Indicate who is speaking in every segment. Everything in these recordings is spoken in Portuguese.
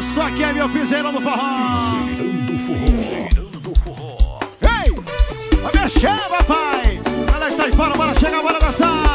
Speaker 1: Isso aqui é meu piseiro do forró.
Speaker 2: Piseirando forró.
Speaker 1: Ei! Vai mexer, rapaz! Ela está de fora, bora chegar, bora dançar!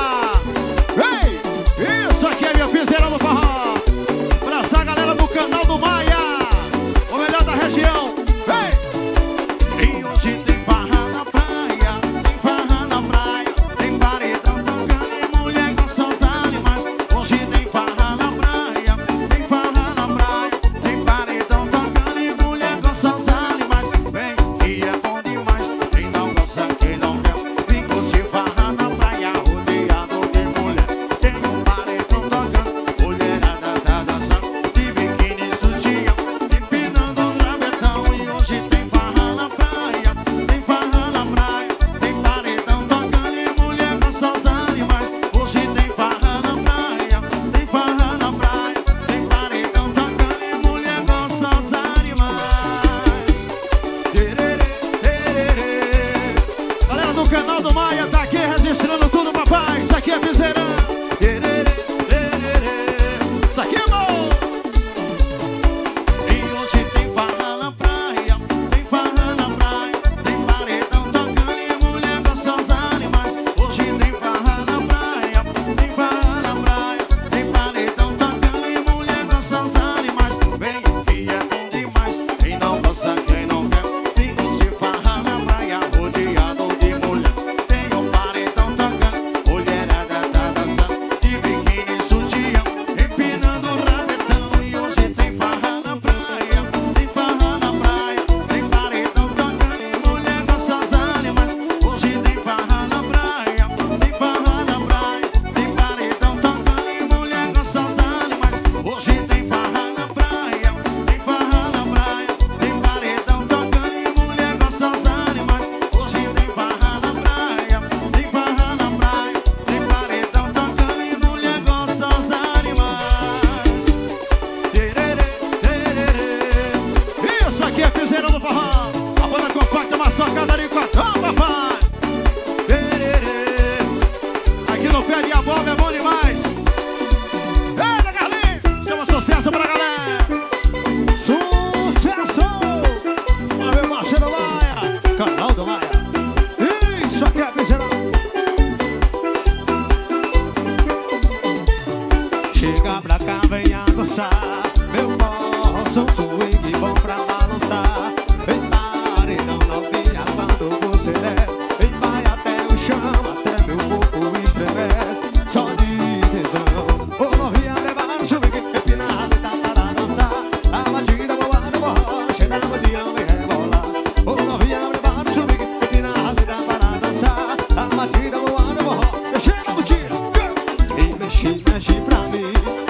Speaker 1: mexe, mexe pra mim.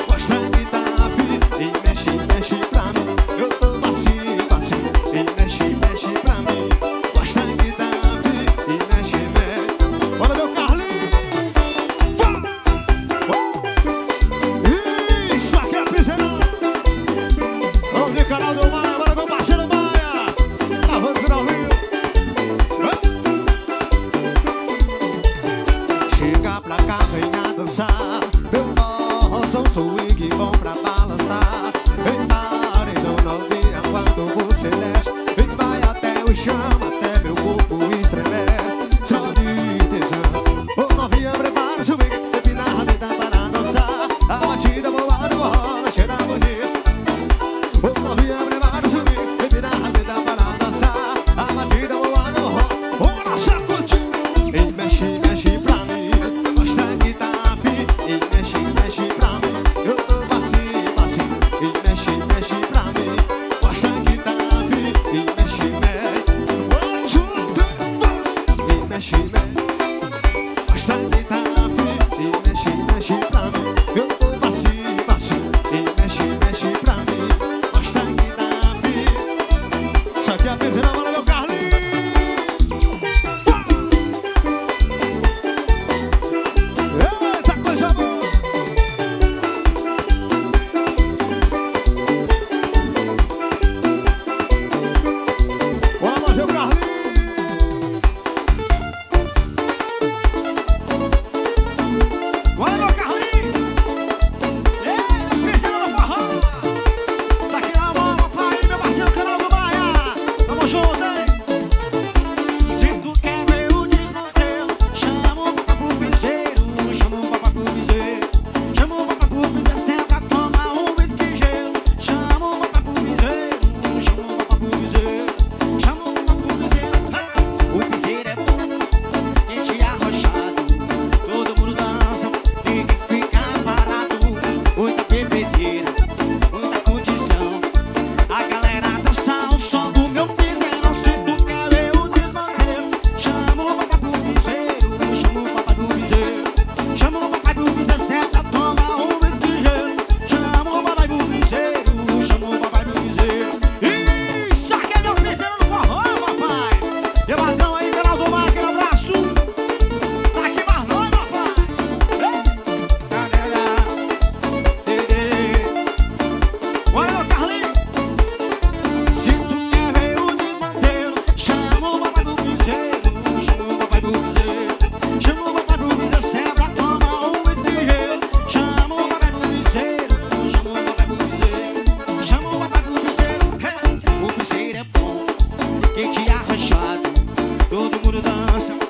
Speaker 3: dança.